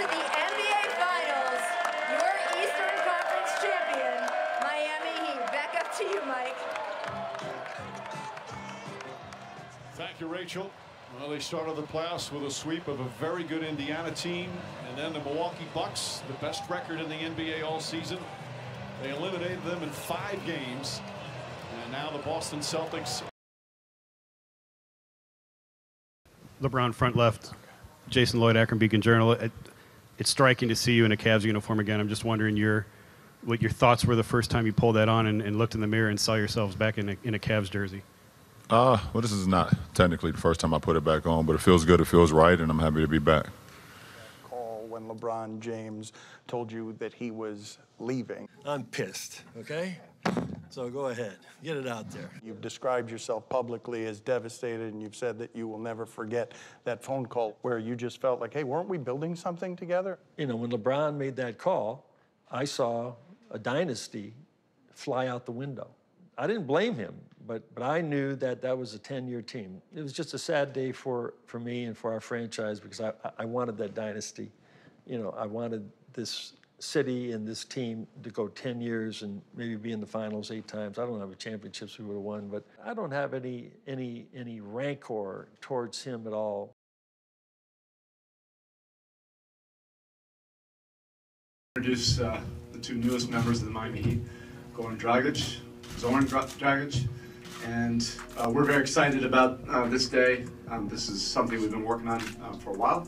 to the NBA Finals, your Eastern Conference champion, Miami Heat. Back up to you, Mike. Thank you, Rachel. Well, they started the playoffs with a sweep of a very good Indiana team, and then the Milwaukee Bucks, the best record in the NBA all season. They eliminated them in five games, and now the Boston Celtics. LeBron front left, Jason Lloyd, Akron Beacon Journal. It, it's striking to see you in a Cavs uniform again. I'm just wondering your what your thoughts were the first time you pulled that on and, and looked in the mirror and saw yourselves back in a, in a Cavs jersey. Uh, well, this is not technically the first time I put it back on, but it feels good. It feels right, and I'm happy to be back. Call when LeBron James told you that he was leaving. I'm pissed, okay? So go ahead, get it out there. You've described yourself publicly as devastated, and you've said that you will never forget that phone call where you just felt like, hey, weren't we building something together? You know, when LeBron made that call, I saw a dynasty fly out the window. I didn't blame him, but, but I knew that that was a 10-year team. It was just a sad day for, for me and for our franchise because I, I wanted that dynasty. You know, I wanted this city and this team to go 10 years and maybe be in the finals eight times. I don't have a championships we would have won, but I don't have any, any, any rancor towards him at all. Introduce uh, the two newest members of the Miami Heat, Goran Dragic, Zoran Dragic, and uh, we're very excited about uh, this day. Um, this is something we've been working on uh, for a while.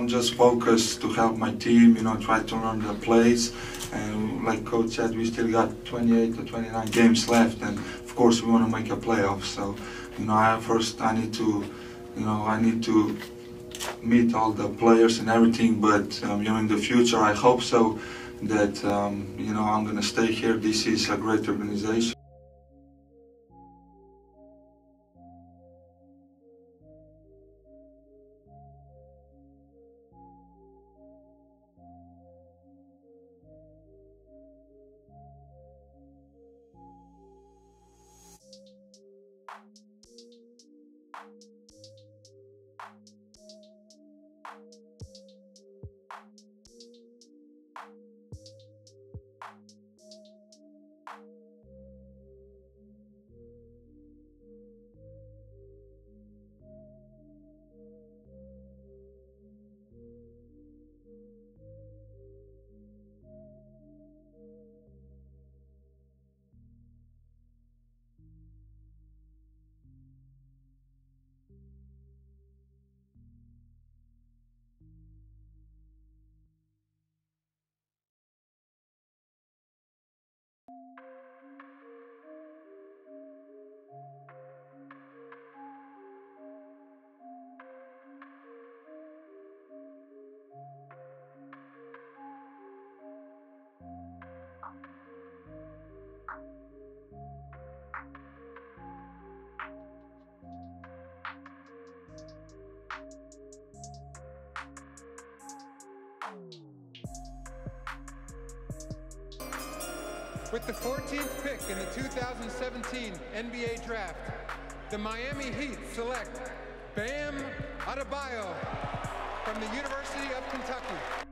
I'm just focused to help my team, you know, try to learn the plays. And like coach said, we still got 28 to 29 games left, and of course we want to make a playoff. So, you know, I first I need to, you know, I need to meet all the players and everything. But um, you know, in the future, I hope so that um, you know I'm gonna stay here. This is a great organization. With the 14th pick in the 2017 NBA Draft, the Miami Heat select Bam Adebayo from the University of Kentucky.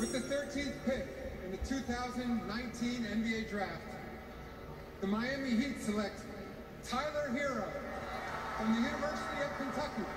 With the 13th pick in the 2019 NBA Draft, the Miami Heat select Tyler Herro from the University of Kentucky.